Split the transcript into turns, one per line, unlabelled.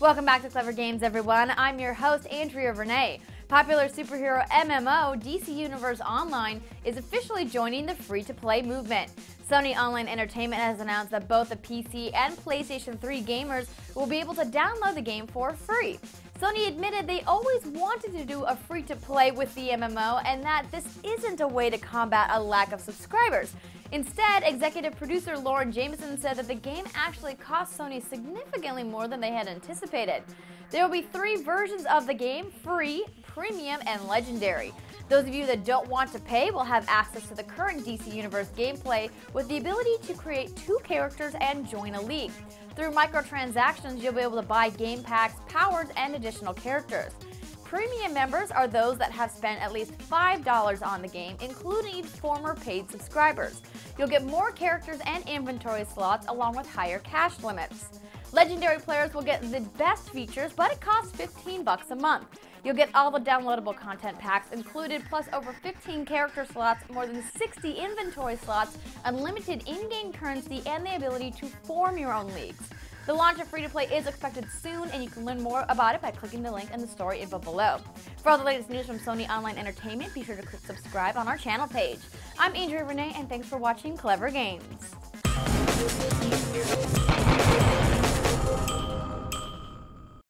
Welcome back to Clevver Games, everyone. I'm your host, Andrea Renee. Popular superhero MMO DC Universe Online is officially joining the free to play movement. Sony Online Entertainment has announced that both the PC and PlayStation 3 gamers will be able to download the game for free. Sony admitted they always wanted to do a free to play with the MMO and that this isn't a way to combat a lack of subscribers. Instead, executive producer Lauren Jameson said that the game actually cost Sony significantly more than they had anticipated. There will be three versions of the game free, premium, and legendary. Those of you that don't want to pay will have access to the current DC Universe gameplay with the ability to create two characters and join a league. Through microtransactions, you'll be able to buy game packs, powers, and additional characters. Premium members are those that have spent at least $5 on the game, including former paid subscribers. You'll get more characters and inventory slots along with higher cash limits. Legendary players will get the best features, but it costs 15 bucks a month. You'll get all the downloadable content packs included, plus over 15 character slots, more than 60 inventory slots, unlimited in-game currency, and the ability to form your own leagues. The launch of free to play is expected soon, and you can learn more about it by clicking the link in the story info below. For all the latest news from Sony Online Entertainment, be sure to click subscribe on our channel page. I'm Andrea Renee, and thanks for watching Clevver Games.